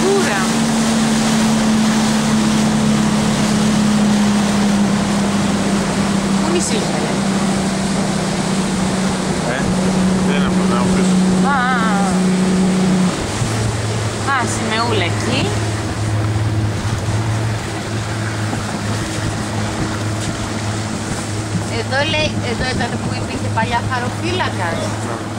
Σίγουρα. Πού είναι η Ε, δεν έχω να πεις. Α, α, ας. Σημεούλα εκεί. Εδώ λέει, εδώ ήταν που υπήρχε παλιά χαροφύλακας. Να.